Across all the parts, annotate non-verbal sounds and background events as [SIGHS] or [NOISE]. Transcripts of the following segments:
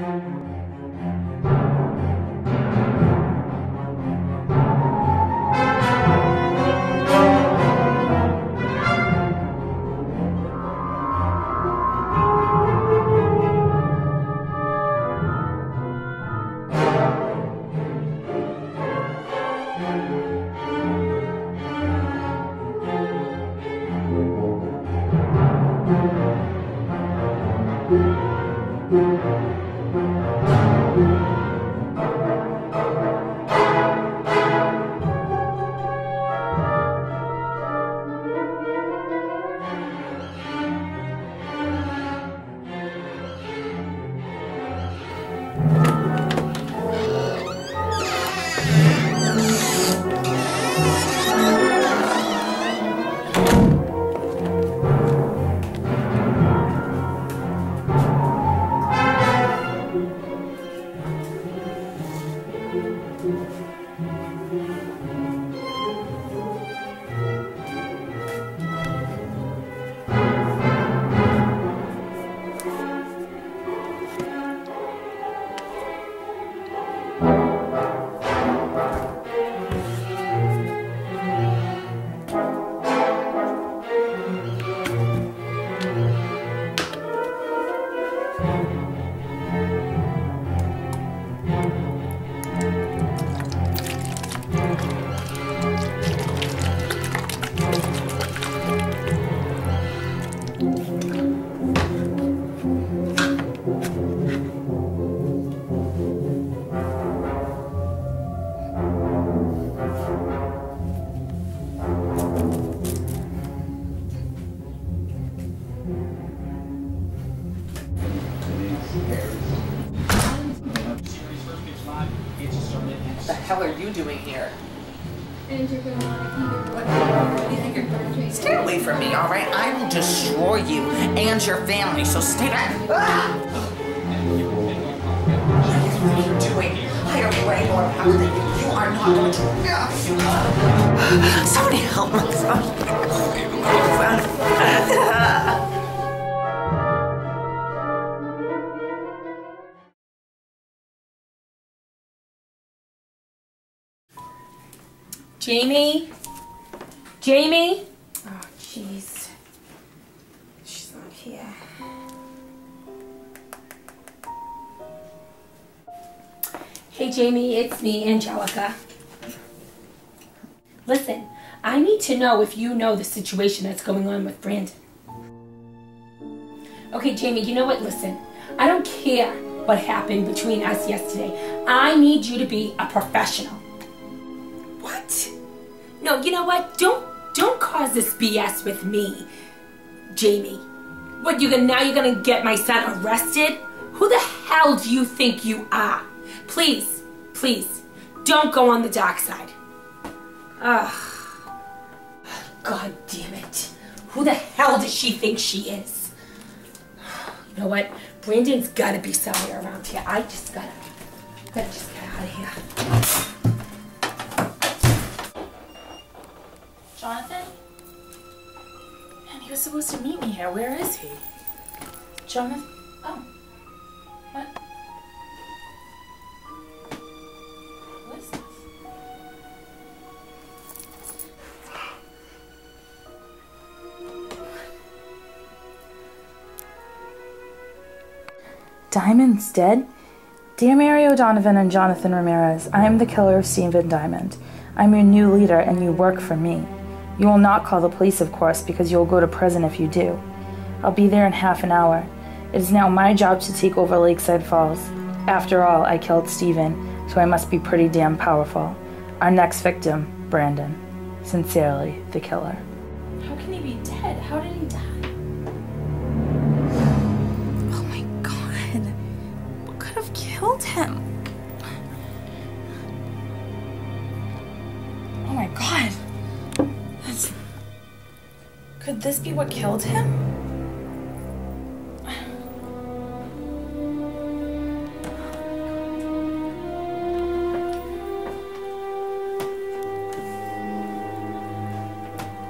What the hell are you doing here? Stay away from me, all right? I will destroy you and your family, so stay back. Ah! What are you doing? I am way more powerful than you. You are not going to. [SIGHS] Somebody help my son. [LAUGHS] Jamie? Jamie? Oh, jeez. She's not here. Hey, Jamie, it's me, Angelica. Listen, I need to know if you know the situation that's going on with Brandon. Okay, Jamie, you know what? Listen, I don't care what happened between us yesterday. I need you to be a professional. No, you know what? Don't don't cause this BS with me, Jamie. What you gonna now? You're gonna get my son arrested? Who the hell do you think you are? Please, please, don't go on the dark side. Ugh. God damn it. Who the hell does she think she is? You know what? Brandon's gotta be somewhere around here. I just gotta, gotta just get out of here. Jonathan? Man, he was supposed to meet me here. Where is he? Jonathan? Oh. What? What is this? Diamond's dead? Dear Mary O'Donovan and Jonathan Ramirez, I am the killer of Steven Diamond. I'm your new leader and you work for me. You will not call the police, of course, because you will go to prison if you do. I'll be there in half an hour. It is now my job to take over Lakeside Falls. After all, I killed Steven, so I must be pretty damn powerful. Our next victim, Brandon. Sincerely, the killer. How can he be dead? How did he die? Oh my god. What could have killed him? Oh my god. Could this be what killed him?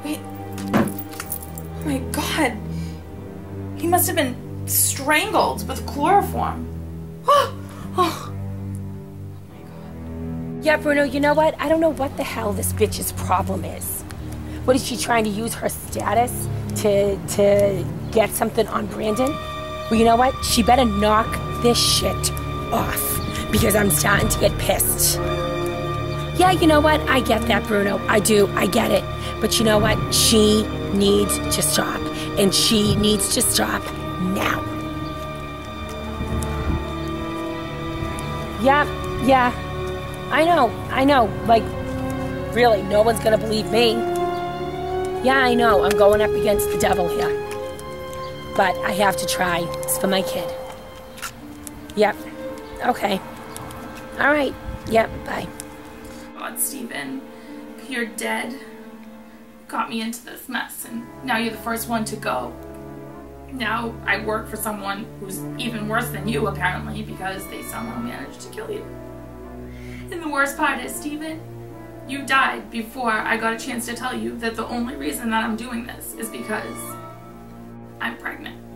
Wait. Oh my god. He must have been strangled with chloroform. [GASPS] Oh, oh. oh yeah, Bruno, you know what? I don't know what the hell this bitch's problem is. What is she trying to use her status to to get something on Brandon? Well, you know what? She better knock this shit off because I'm starting to get pissed. Yeah, you know what? I get that, Bruno. I do. I get it. But you know what? She needs to stop. And she needs to stop now. Yeah, yeah. I know. I know. Like, really, no one's gonna believe me. Yeah, I know. I'm going up against the devil here. But I have to try. It's for my kid. Yep. Okay. All right. Yep. Bye. God, Steven, you're dead. Got me into this mess, and now you're the first one to go. Now I work for someone who's even worse than you, apparently, because they somehow managed to kill you. And the worst part is, Steven, you died before I got a chance to tell you that the only reason that I'm doing this is because I'm pregnant.